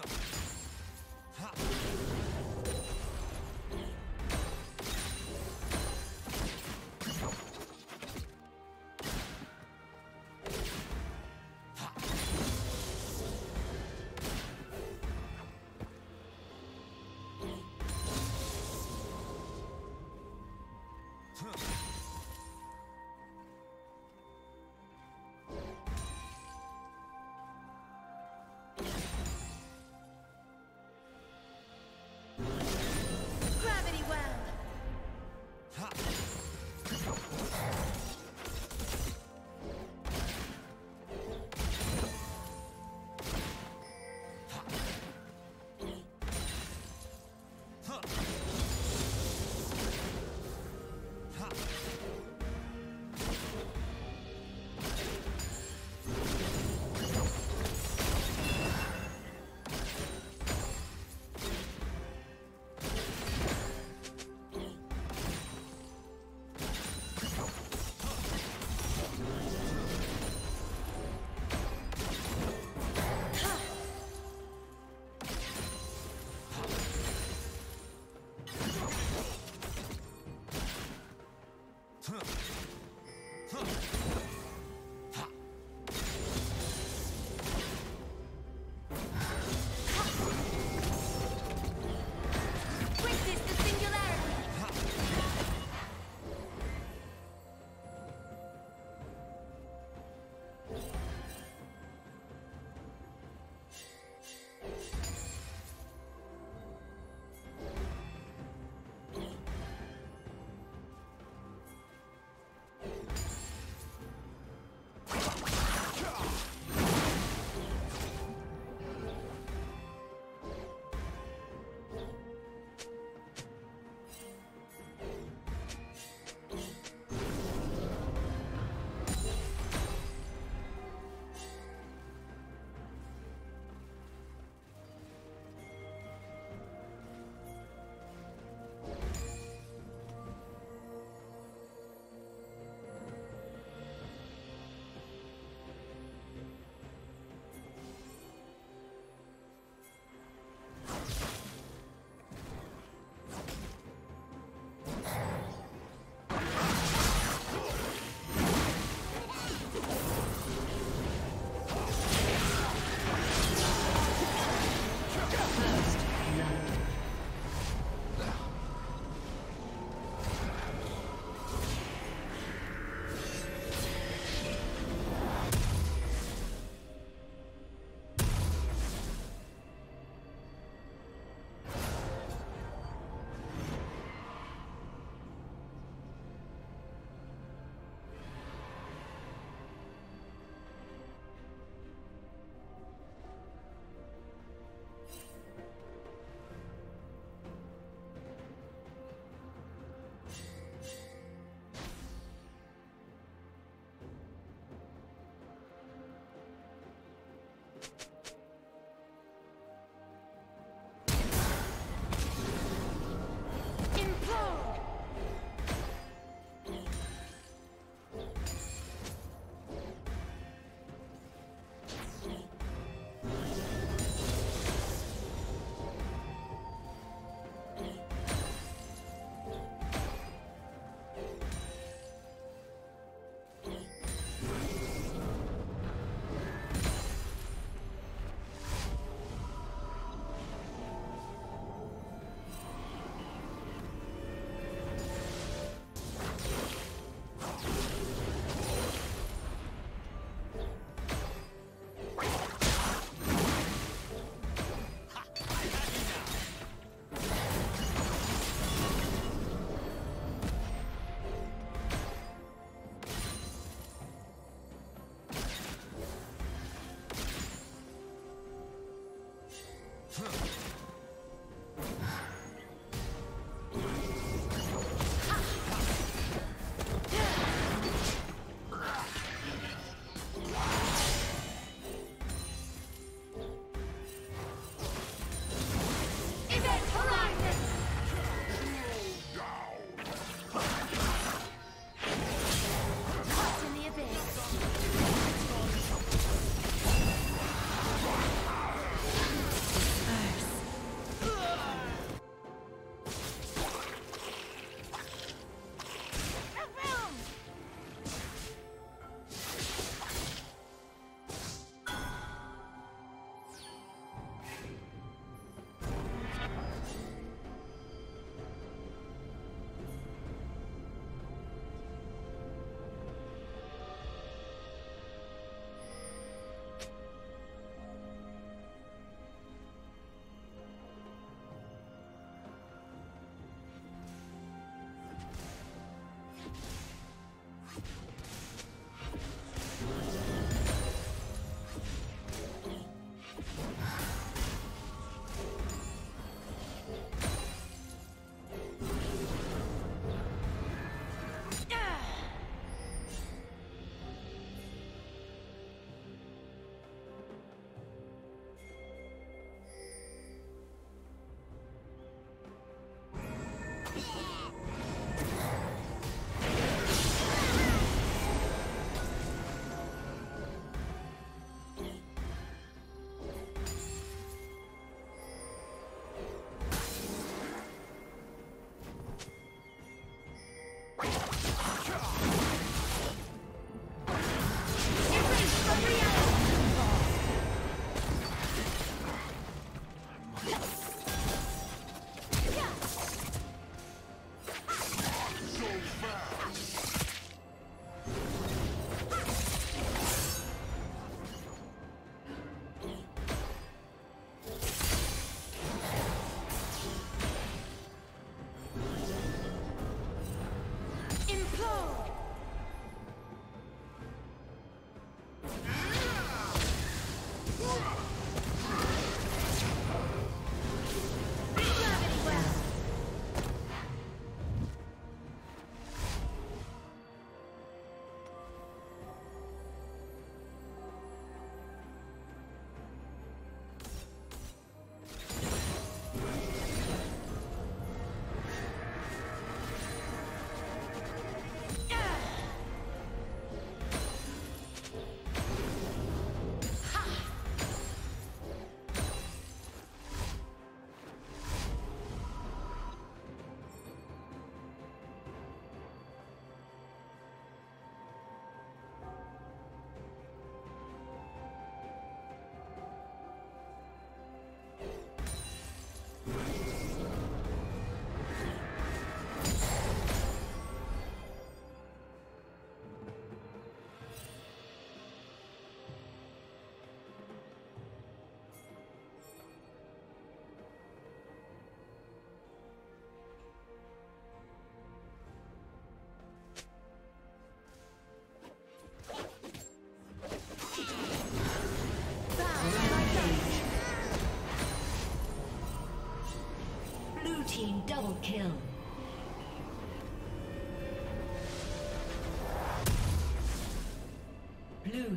Gravity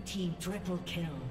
team triple kill.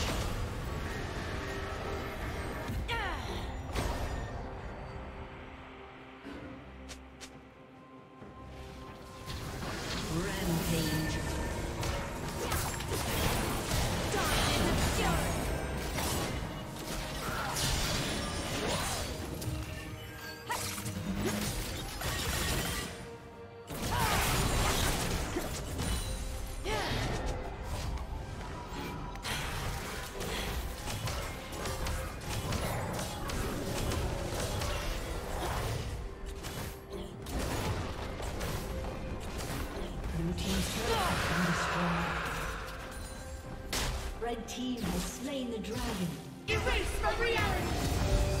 Red team has slain the dragon. Erase from reality.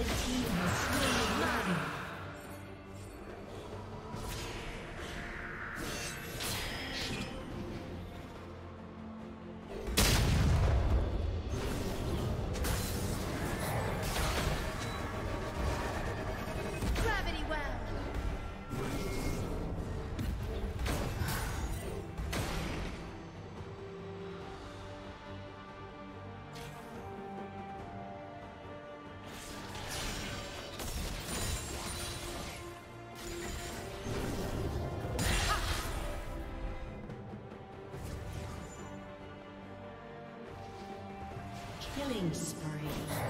Red Team has slain. Killing spree.